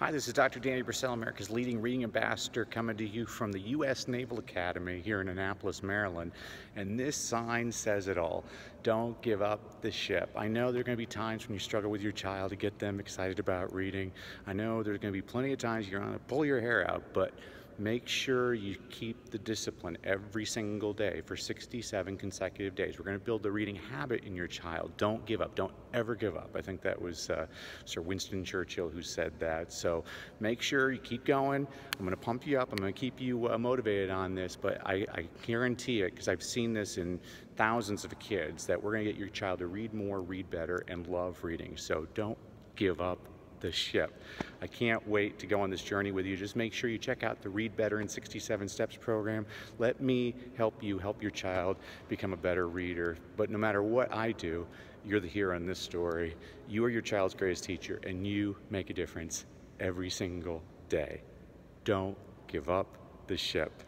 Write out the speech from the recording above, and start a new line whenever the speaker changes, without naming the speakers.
Hi, this is Dr. Danny Brassell, America's leading reading ambassador, coming to you from the U.S. Naval Academy here in Annapolis, Maryland. And this sign says it all. Don't give up the ship. I know there are going to be times when you struggle with your child to get them excited about reading. I know there's going to be plenty of times you're going to pull your hair out, but make sure you keep the discipline every single day for 67 consecutive days. We're going to build the reading habit in your child. Don't give up. Don't ever give up. I think that was uh, Sir Winston Churchill who said that. So make sure you keep going. I'm going to pump you up. I'm going to keep you uh, motivated on this, but I, I guarantee it because I've seen this in thousands of kids that we're going to get your child to read more, read better, and love reading. So don't give up the ship. I can't wait to go on this journey with you. Just make sure you check out the Read Better in 67 Steps program. Let me help you help your child become a better reader. But no matter what I do, you're the hero in this story. You are your child's greatest teacher, and you make a difference every single day. Don't give up the ship.